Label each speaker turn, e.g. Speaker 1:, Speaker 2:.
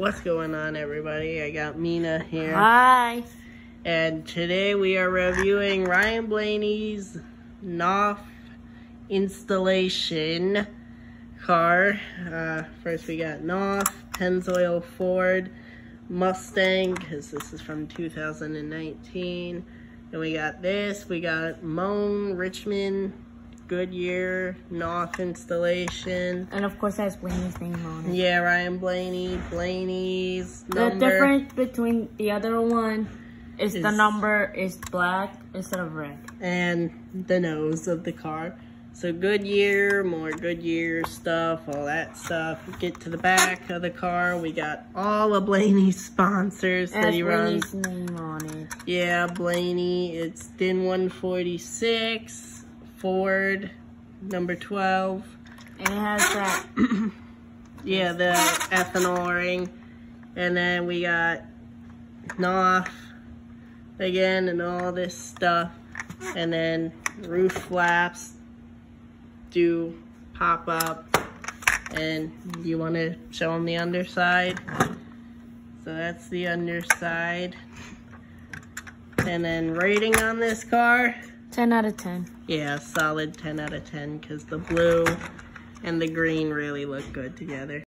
Speaker 1: going on, everybody? I got Mina here.
Speaker 2: Hi.
Speaker 1: And today we are reviewing Ryan Blaney's Knauf Insulation car. Uh, first we got Knauf, Pennzoil Ford, Mustang, because this is from 2019. And we got this, we got Moan, Richmond, Goodyear, Knauf Insulation.
Speaker 2: And of course, it has Blaney's name on it.
Speaker 1: Yeah, Ryan Blaney, Blaney's number.
Speaker 2: The difference between the other one is, the number is black instead of red.
Speaker 1: and the nose of the car. So Goodyear, more Goodyear stuff, all that stuff. Get to the back of the car. We got all of Blaney's sponsors that he runs.
Speaker 2: Blaney's name on it.
Speaker 1: Yeah, Blaney. It's DIN 146, Ford, number 12.
Speaker 2: And it has that.
Speaker 1: Yeah, the ethanol ring. And then we got Knauf again and all this stuff. And then roof flaps do pop up. And you want to show them the underside? So that's the underside. And then rating on this car?
Speaker 2: 10 out of 10.
Speaker 1: Yeah, solid 10 out of 10 because the blue and the green really look good together.